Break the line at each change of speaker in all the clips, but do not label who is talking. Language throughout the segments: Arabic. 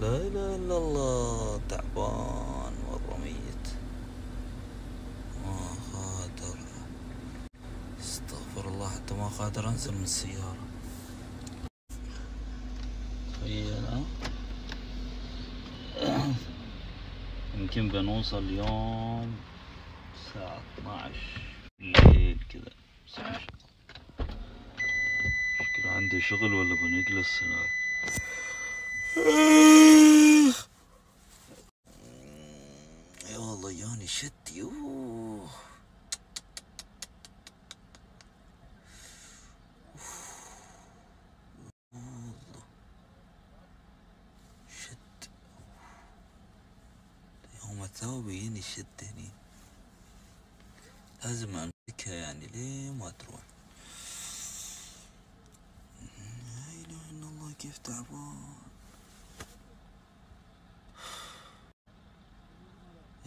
لا إله إلا الله تعبان والله ميت ما قادر استغفر الله حتى ما قادر أنزل من السيارة. تخيل يمكن بنوصل اليوم الساعة 12 الليل كذا. مشكلة عندي شغل ولا بنجلس هناك؟ يا والله ياني شت يوم هني. لازم أمسكها يعني ليه ما تروح؟ لا إله إلا الله كيف تعبان؟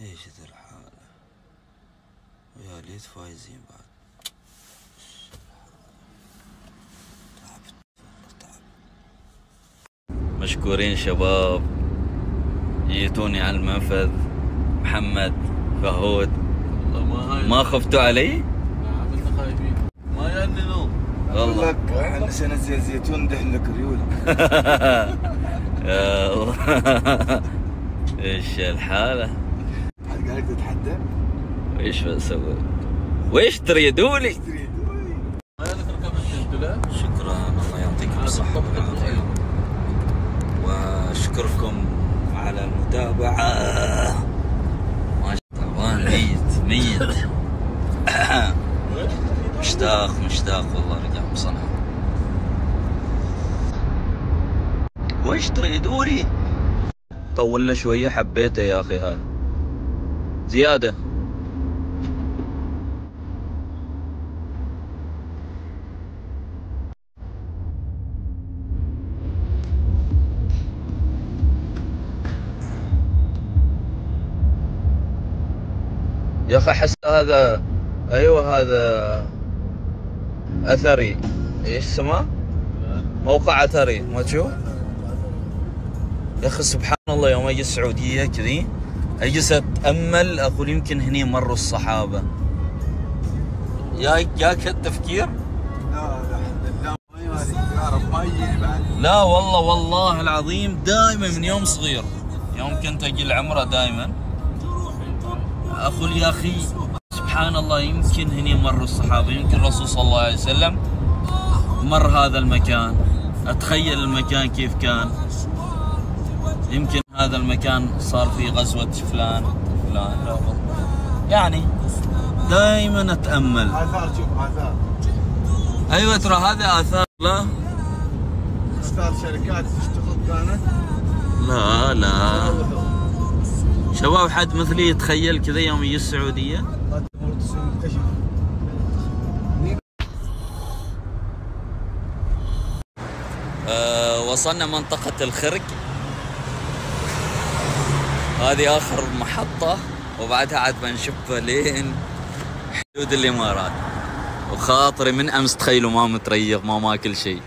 إيش ذا الحالة ويا ليت فايزين بعد. تعبت مشكورين شباب. جيتوني على المنفذ. محمد فهود.
والله ما هاي.
ما خفتوا علي؟
نعم ما يعني نوم
والله
لك إحنا نسينا زيت زيتون ندهن لك ريولك
يا الله. إيش الحالة؟
قاعد تتحدى
إيش لك ركبت الدولاب
شكرا الله يعطيكم الصحة والعافية. وأشكركم على المتابعة. ما شاء الله ميت ميت. مشتاق مشتاق والله رجع بصنعاء ويش تريدوا لي؟ طولنا شوية حبيته يا أخي هذا. زيادة يا أخي أحس هذا أيوه هذا أثري إيش اسمه؟ موقع أثري ما تشوف؟ يا أخي سبحان الله يوم أجي السعودية كذي أجلس أتأمل أقول يمكن هني مروا الصحابة. يا جاك التفكير؟
لا لا لا يا رب ما يجيني بعد.
لا والله والله العظيم دائما من يوم صغير. يوم كنت أجي العمرة دائما أقول يا أخي سبحان الله يمكن هني مروا الصحابة. يمكن الرسول صلى الله عليه وسلم مر هذا المكان. أتخيل المكان كيف كان. يمكن هذا المكان صار فيه غزوة فلان فلان. يعني دائما أتأمل.
اثار شوف اثار
أيوه ترى هذا آثار. لا.
اثار شركات تشتغل كانت
لا لا. شباب حد مثلي يتخيل كذا يوم يجي
مكتشف
أه وصلنا منطقة الخرق. هذه آخر محطة وبعدها عاد بنشوف لين حدود الإمارات. وخاطري من أمس تخيلوا ما متريق ما ماكل شيء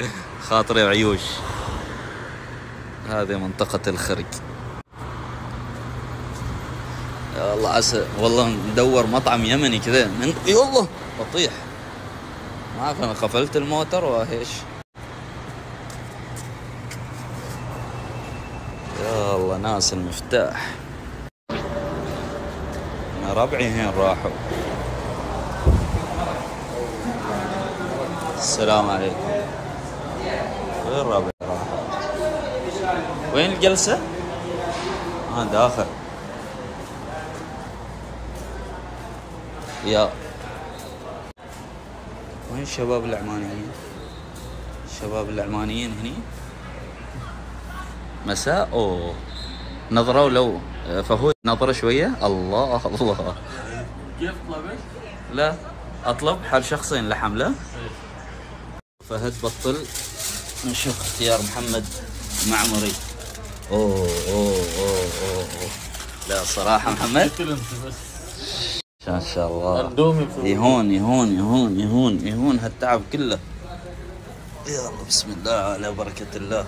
خاطري عيوش. هذه منطقة الخرق. يا الله عسى والله ندور مطعم يمني كذا. من يلا بطيح. ما أعرف أنا قفلت الموتر وايش ناس المفتاح أنا ربعي هين راحوا. السلام عليكم. وين ربعي راحوا؟ وين الجلسة؟ آه داخل. يا. وين الشباب العمانيين؟ الشباب العمانيين هني؟ مساء. أوه. نظروا لو فهود نظرة شوية. الله الله.
كيف طلبت؟
لا أطلب حال شخصين لحم لا فهد بطل. نشوف اختيار محمد معمري. أوه أوه أوه أوه, أوه. لا صراحة محمد. ما شاء الله. يهون يهون يهون يهون يهون هالتعب كله. يلا بسم الله على بركة الله.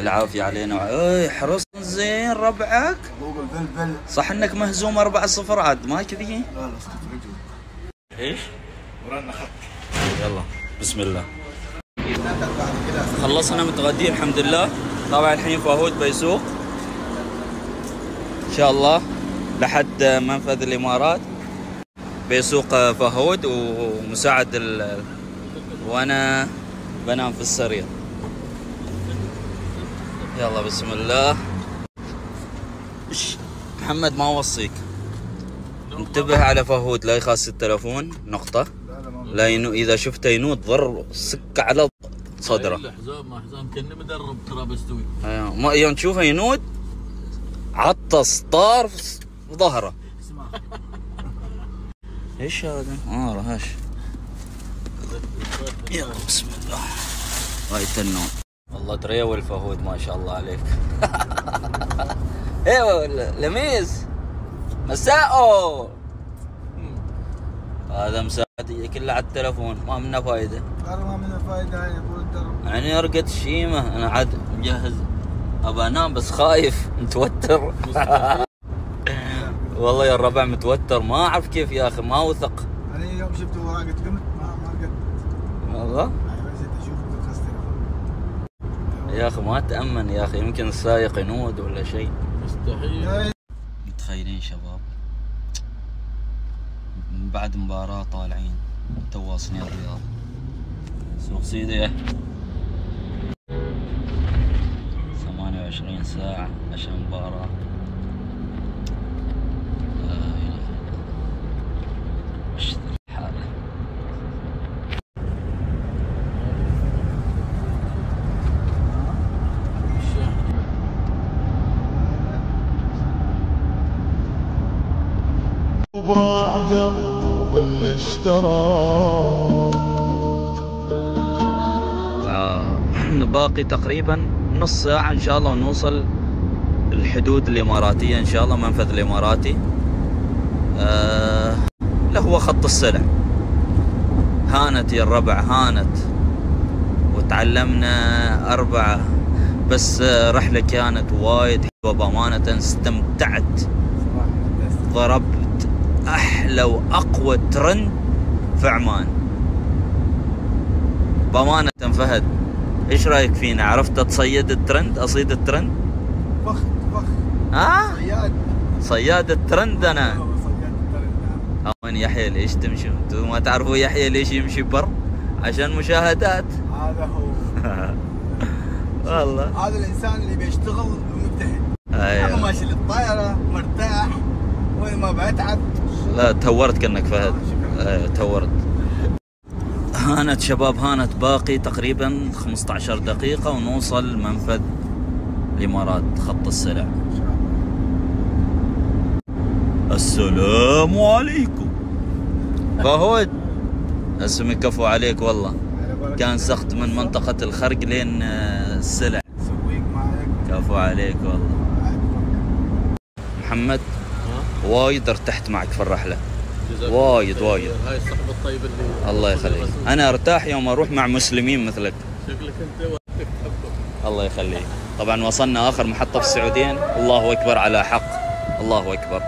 بالعافية علينا. أي حرص زين ربعك. صح إنك مهزوم أربع صفر عاد ما كذي؟
لا لا
إيش؟
ورانا خط
يلا بسم الله. خلصنا متغدين الحمد لله. طبعا الحين فهود بيسوق. إن شاء الله لحد منفذ الإمارات. بيسوق فهود ومساعد ال... وأنا بنام في السرير. يلا بسم الله. محمد ما أوصيك. انتبه على فهود لا يخاس التلفون. نقطة.
لا ما
ينو إذا شفته ينوض ضر سك على صدره.
الحزام ما حزام كاني مدرب ترى بستوي
أيوه. ما يوم تشوفه ينود عطس طار في ظهره. إيش هذا؟ آه رهاش. يلا بسم الله. غاية النوم والله تريو الفهود ما شاء الله عليك. إيوه لميز. مساءه. هذا مساعدي كله على التلفون ما منه
فايدة. ما من الفائده هاي يقول الدرب.
يعني ارقد شيمة أنا عاد مجهز. ابى أنام بس خايف متوتر. والله يا الربع متوتر ما أعرف كيف يا أخي ما اوثق
أنا يوم شفته قمت ما ما رقدت
والله؟ يا أخي ما تأمن يا أخي يمكن السايق ينود ولا شيء.
مستحيل.
متخيلين شباب؟ من بعد مباراة طالعين تو واصلين الرياض سوق سيدية 28 ساعة عشان مباراة لا إله إلا الله. وش ذي الحالة
وبعد واللي اشترى.
آه، باقي تقريبا نص ساعة إن شاء الله ونوصل الحدود الإماراتية إن شاء الله منفذ الإماراتي. آه اللي هو خط السلع. هانت يا الربع هانت. وتعلمنا أربعة. بس آه، رحلة كانت وايد حلوة بأمانة استمتعت. ضربت أحلى وأقوى ترند في عمان. بأمانة فهد إيش رأيك فينا؟ عرفت تصيد الترند؟ أصيد الترند؟
فخ فخ.
ها؟
صياد.
صياد الترند أنا.
صياد الترند.
وين يحيى ليش تمشي؟ أنتم ما تعرفوا يحيى ليش يمشي بر؟ عشان مشاهدات.
هذا هو.
والله.
هذا الإنسان اللي بيشتغل مجتهد أنا
أيوه
ماشي للطائره مرتاح وين ما بتعب
لا تهورت كأنك فهد. أيوه تهورت هانت شباب هانت باقي تقريبا 15 دقيقة ونوصل منفذ الإمارات خط السلع. السلام عليكم. فهود اسمي كفو عليك والله. كان سخط من منطقة الخرق لين آه، السلع. كفو عليك والله. محمد. وايد ارتحت معك في الرحلة.
جزاك
وايد- وايد.
هاي الصحبة الطيبة اللي
الله يخليك. أنا أرتاح يوم أروح مع مسلمين مثلك.
شكلك أنت وقتك تحبه
الله يخليك. طبعا وصلنا آخر محطة في السعوديين الله أكبر على حق. الله أكبر.